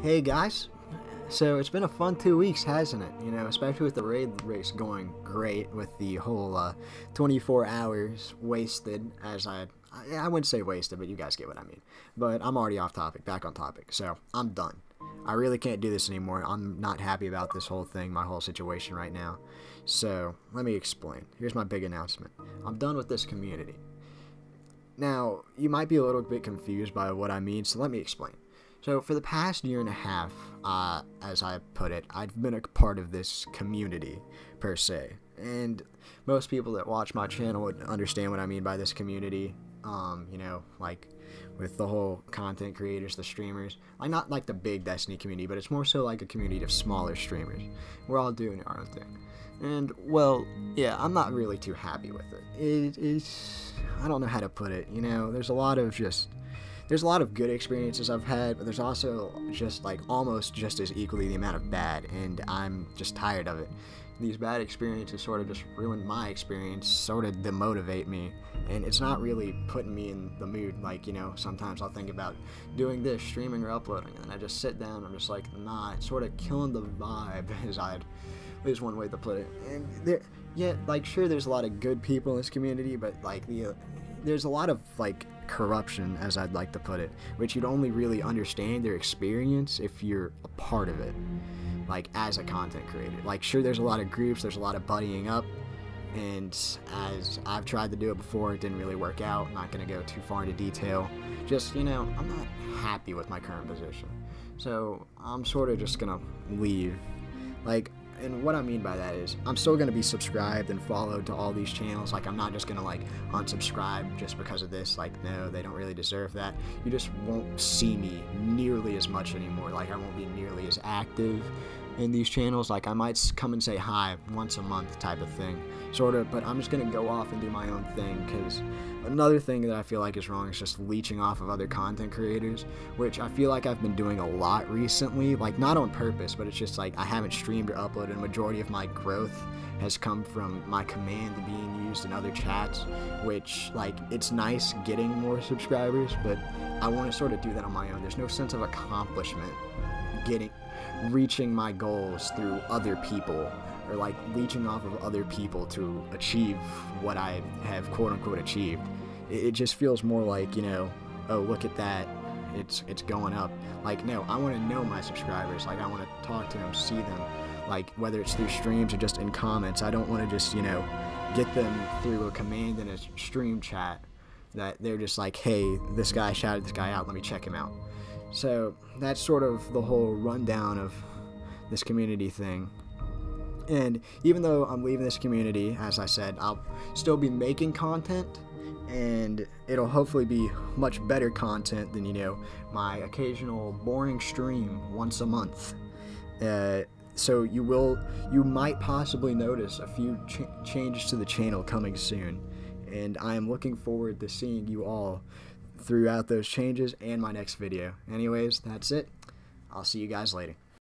Hey guys, so it's been a fun two weeks, hasn't it? You know, especially with the raid race going great, with the whole uh, 24 hours wasted. As I, I, I wouldn't say wasted, but you guys get what I mean. But I'm already off topic, back on topic. So I'm done. I really can't do this anymore. I'm not happy about this whole thing, my whole situation right now. So let me explain. Here's my big announcement. I'm done with this community. Now, you might be a little bit confused by what I mean, so let me explain. So, for the past year and a half, uh, as I put it, I've been a part of this community, per se. And most people that watch my channel would understand what I mean by this community. Um, you know, like with the whole content creators, the streamers. Like, not like the big Destiny community, but it's more so like a community of smaller streamers. We're all doing our own thing. And, well, yeah, I'm not really too happy with it. It is. I don't know how to put it. You know, there's a lot of just there's a lot of good experiences I've had, but there's also just like almost just as equally the amount of bad, and I'm just tired of it. These bad experiences sort of just ruin my experience, sort of demotivate me, and it's not really putting me in the mood. Like, you know, sometimes I'll think about doing this, streaming or uploading, and then I just sit down, I'm just like, nah, it's sort of killing the vibe, as I'd, is one way to put it. And there, yeah, like, sure, there's a lot of good people in this community, but like, the, there's a lot of like corruption, as I'd like to put it, which you'd only really understand their experience if you're a part of it, like as a content creator. Like, sure, there's a lot of groups, there's a lot of buddying up, and as I've tried to do it before, it didn't really work out. I'm not going to go too far into detail. Just, you know, I'm not happy with my current position. So I'm sort of just going to leave. Like, and what I mean by that is I'm still going to be subscribed and followed to all these channels. Like I'm not just going to like unsubscribe just because of this. Like no, they don't really deserve that. You just won't see me nearly as much anymore. Like I won't be nearly as active in these channels. Like I might come and say hi once a month type of thing, sort of. But I'm just to go off and do my own thing because Another thing that I feel like is wrong is just leeching off of other content creators, which I feel like I've been doing a lot recently. Like, not on purpose, but it's just like I haven't streamed or uploaded. A majority of my growth has come from my command being used in other chats, which, like, it's nice getting more subscribers, but I want to sort of do that on my own. There's no sense of accomplishment getting reaching my goals through other people or like leeching off of other people to achieve what I have quote unquote achieved. It, just feels more like, you know, oh, look at that. It's it's going up. Like, no, I want to know my subscribers. Like, I want to talk to them, see them. Like, whether it's through streams or just in comments. I don't want to just, you know, get them through a command in a stream chat that they're just like, hey, this guy shouted this guy out. Let me check him out. So that's sort of the whole rundown of this community thing. And even though I'm leaving this community, as I said, I'll still be making content and it'll hopefully be much better content than, you know, my occasional boring stream once a month. Uh, so you will, you might possibly notice a few ch changes to the channel coming soon. And I am looking forward to seeing you all throughout those changes and my next video. Anyways, that's it. I'll see you guys later.